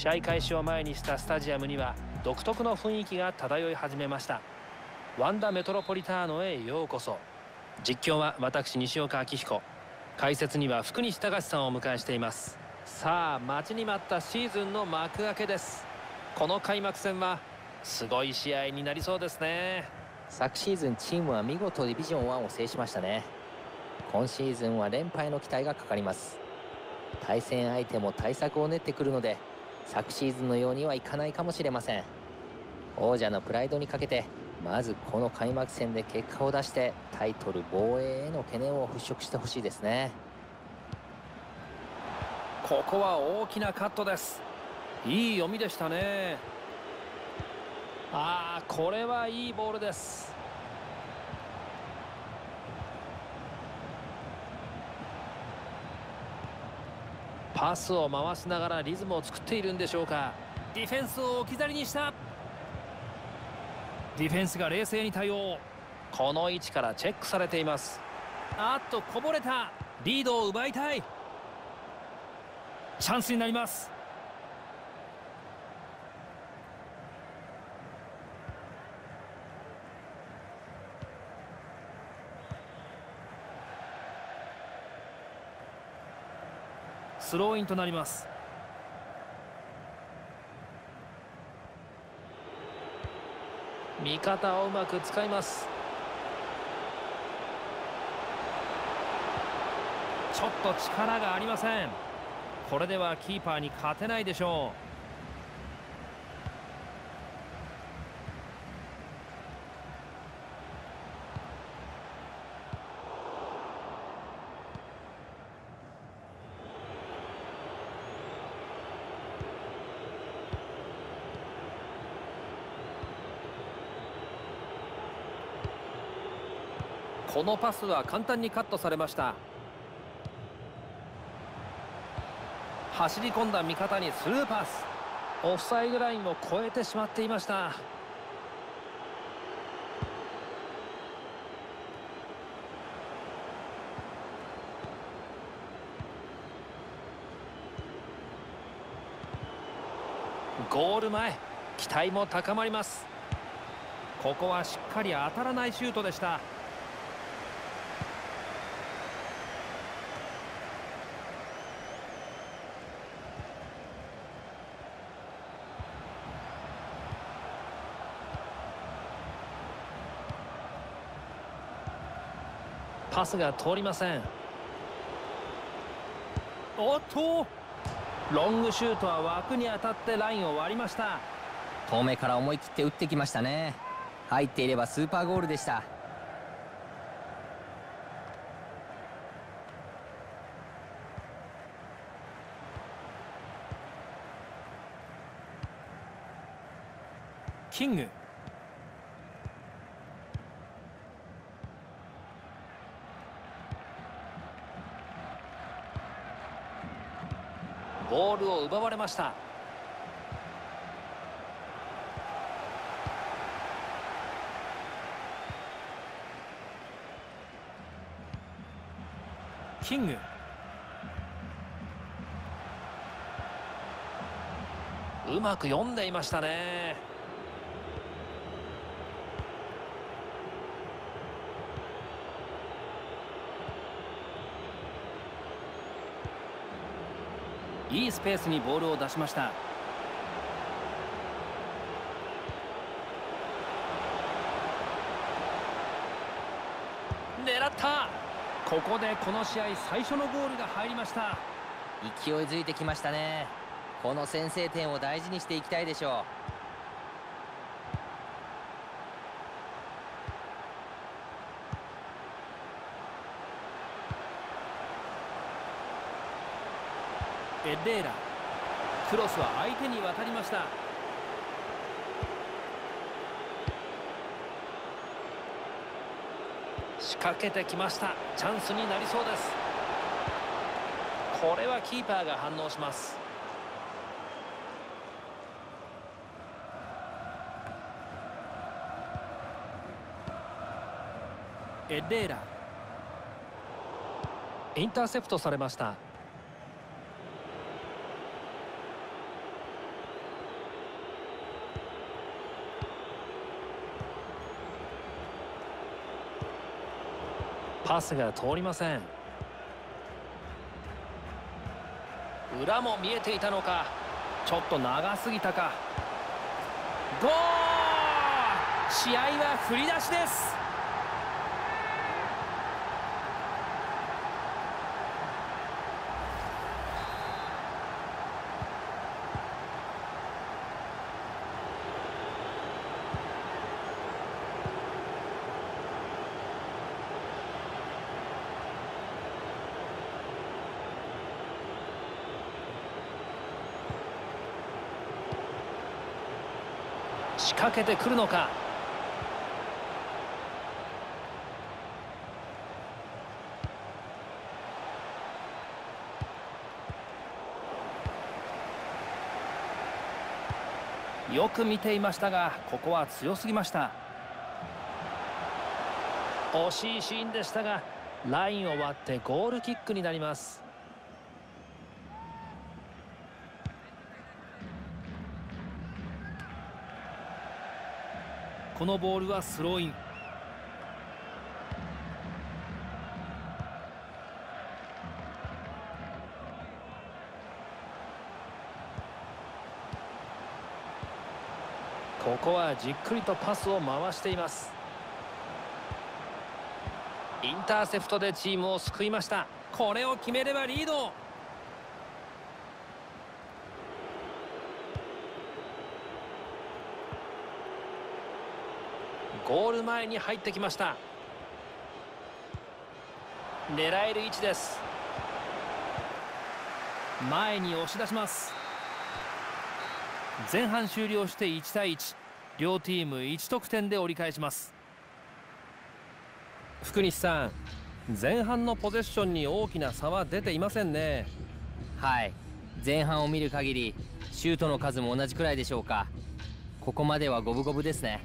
試合開始を前にしたスタジアムには独特の雰囲気が漂い始めました。ワンダメトロポリターノへようこそ。実況は私西岡明彦。解説には福西隆さんをお迎えしています。さあ待ちに待ったシーズンの幕開けです。この開幕戦はすごい試合になりそうですね。昨シーズンチームは見事ディビジョン1を制しましたね。今シーズンは連敗の期待がかかります。対戦相手も対策を練ってくるので昨シーズンのようにはいかないかもしれません。王者のプライドにかけてまずこの開幕戦で結果を出してタイトル防衛への懸念を払拭してほしいですね。ここは大きなカットです。いい読みでしたね。ああこれはいいボールです。パスを回しながらリズムを作っているんでしょうか。ディフェンスを置き去りにした。ディフェンスが冷静に対応。この位置からチェックされています。あっとこぼれた。リードを奪いたい。チャンスになります。スローインとなります。味方をうまく使います。ちょっと力がありません。これではキーパーに勝てないでしょう。このパスは簡単にカットされました。走り込んだ味方にスルーパス。オフサイドラインを越えてしまっていました。ゴール前期待も高まります。ここはしっかり当たらないシュートでした。パスが通りません。おっとロングシュートは枠に当たってラインを割りました。遠目から思い切って打ってきましたね。入っていればスーパーゴールでした。キングボールを奪われました。キング。うまく読んでいましたね。いいスペースにボールを出しました。狙った。ここでこの試合最初のゴールが入りました。勢いづいてきましたね。この先制点を大事にしていきたいでしょう。エレーラ。クロスは相手に渡りました。仕掛けてきました。チャンスになりそうです。これはキーパーが反応します。エレーラ。インターセプトされました。パスが通りません。裏も見えていたのか。ちょっと長すぎたか。ゴー!試合は振り出しです。仕掛けてくるのか？よく見ていましたがここは強すぎました。惜しいシーンでしたがラインを割ってゴールキックになります。このボールはスローイン。ここはじっくりとパスを回しています。インターセプトでチームを救いました。これを決めればリード。ゴール前に入ってきました。狙える位置です。前に押し出します。前半終了して1対1両チーム1得点で折り返します。福西さん前半のポゼッションに大きな差は出ていませんね。はい。前半を見る限りシュートの数も同じくらいでしょうか。ここまでは五分五分ですね。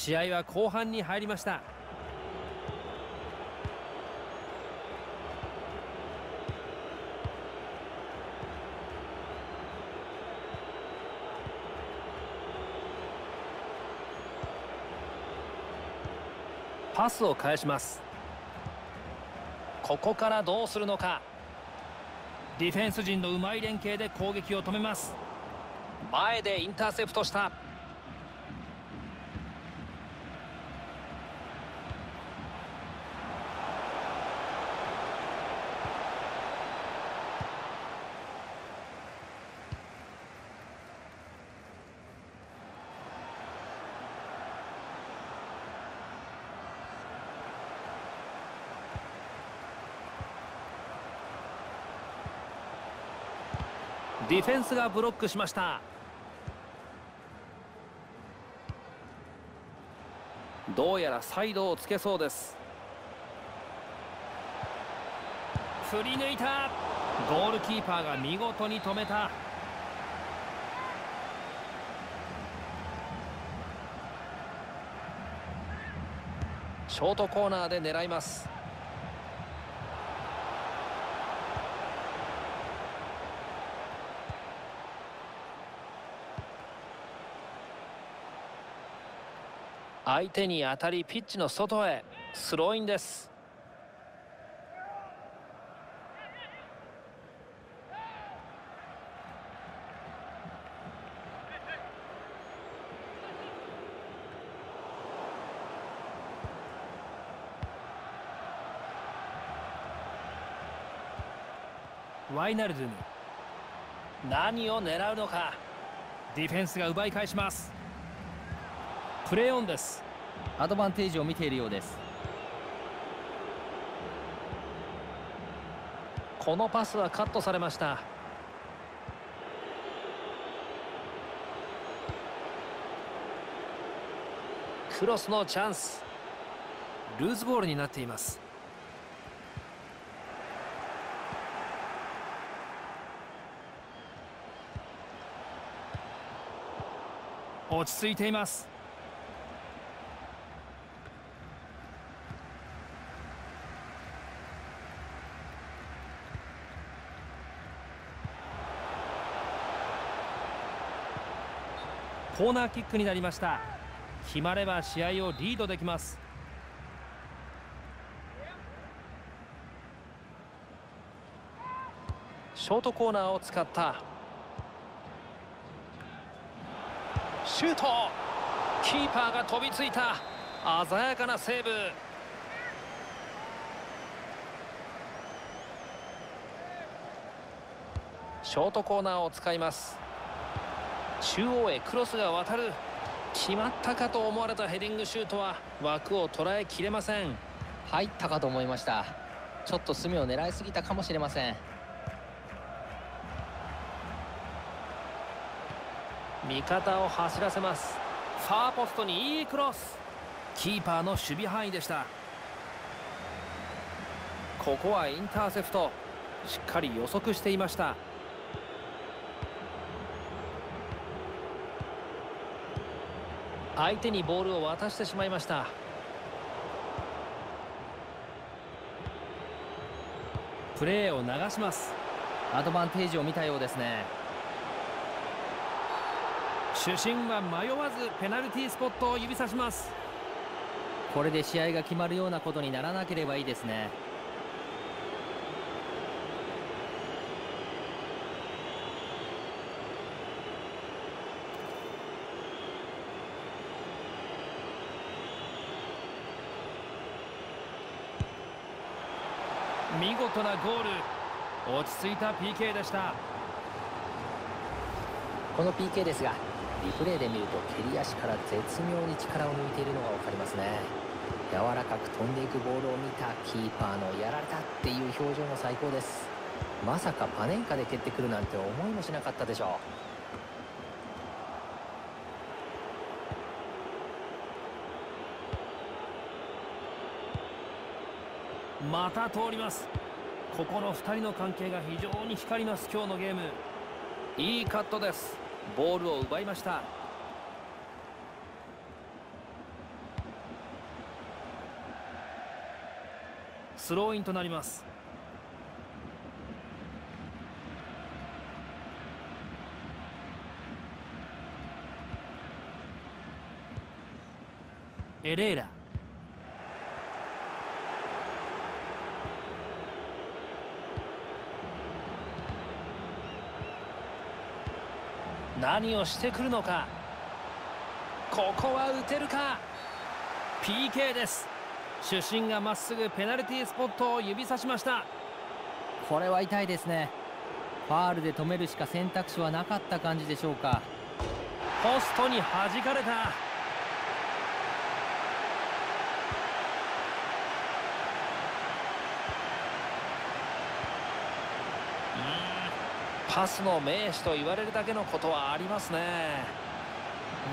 試合は後半に入りました。パスを返します。ここからどうするのか。ディフェンス陣のうまい連携で攻撃を止めます。前でインターセプトした。ディフェンスがブロックしました。どうやらサイドをつけそうです。振り抜いた。ゴールキーパーが見事に止めた。ショートコーナーで狙います。相手に当たりピッチの外へ。スローインです。ワイナルドゥム何を狙うのか。ディフェンスが奪い返します。プレーオンです。アドバンテージを見ているようです。このパスはカットされました。クロスのチャンス。ルーズボールになっています。落ち着いていますコーナーキックになりました。決まれば試合をリードできます。ショートコーナーを使った。シュート。キーパーが飛びついた。鮮やかなセーブ。ショートコーナーを使います。中央へクロスが渡る。決まったかと思われたヘディングシュートは枠を捉えきれません。入ったかと思いました。ちょっと隅を狙いすぎたかもしれません。味方を走らせます。ファーポストにいいクロス。キーパーの守備範囲でした。ここはインターセプト。しっかり予測していました相手にボールを渡してしまいました。プレーを流します。アドバンテージを見たようですね。主審は迷わずペナルティースポットを指さします。これで試合が決まるようなことにならなければいいですね。見事なゴール。落ち着いた PK でした。この PK ですがリプレイで見ると蹴り足から絶妙に力を抜いているのが分かりますね。柔らかく飛んでいくボールを見たキーパーのやられたっていう表情も最高です。まさかパネンカで蹴ってくるなんて思いもしなかったでしょう。また通ります。ここの2人の関係が非常に光ります。今日のゲーム。いいカットです。ボールを奪いました。スローインとなります。エレーラ。何をしてくるのか？ここは打てるか？PK です。主審がまっすぐペナルティースポットを指さしました。これは痛いですね。ファールで止めるしか選択肢はなかった感じでしょうか。ポストに弾かれたパスの名手と言われるだけのことはありますね。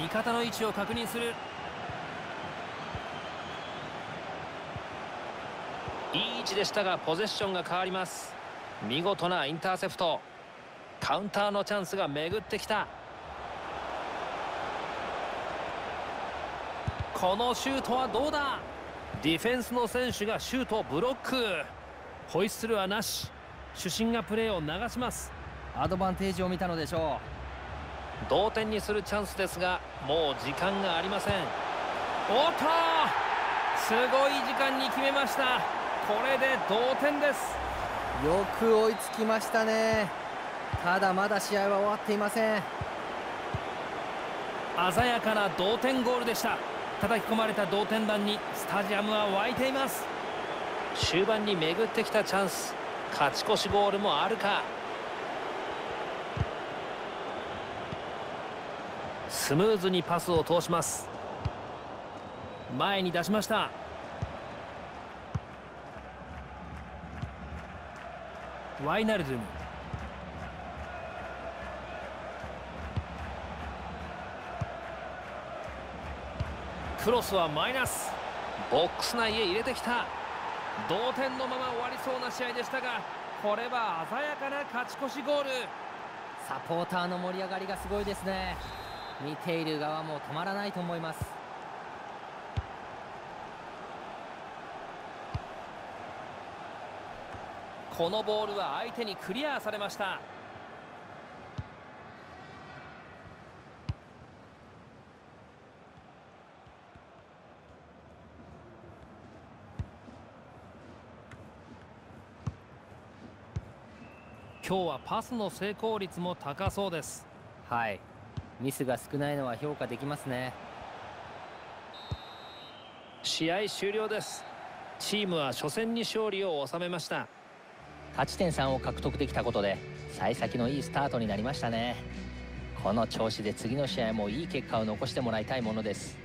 味方の位置を確認する。いい位置でしたがポゼッションが変わります。見事なインターセプト。カウンターのチャンスが巡ってきた。このシュートはどうだ？ディフェンスの選手がシュートをブロック。ホイッスルはなし。主審がプレーを流します。アドバンテージを見たのでしょう。同点にするチャンスですがもう時間がありません。おっと！すごい時間に決めました。これで同点です。よく追いつきましたね。ただまだ試合は終わっていません。鮮やかな同点ゴールでした。叩き込まれた同点弾にスタジアムは沸いています。終盤に巡ってきたチャンス。勝ち越しゴールもあるかスムーズにパスを通します。前に出しました。ワイナルドゥム。クロスはマイナス。ボックス内へ入れてきた。同点のまま終わりそうな試合でしたがこれは鮮やかな勝ち越しゴール。サポーターの盛り上がりがすごいですね。見ている側も止まらないと思います。このボールは相手にクリアされました。今日はパスの成功率も高そうです。はい。ミスが少ないのは評価できますね。試合終了です。チームは初戦に勝利を収めました。勝ち点3を獲得できたことで幸先のいいスタートになりましたね。この調子で次の試合もいい結果を残してもらいたいものです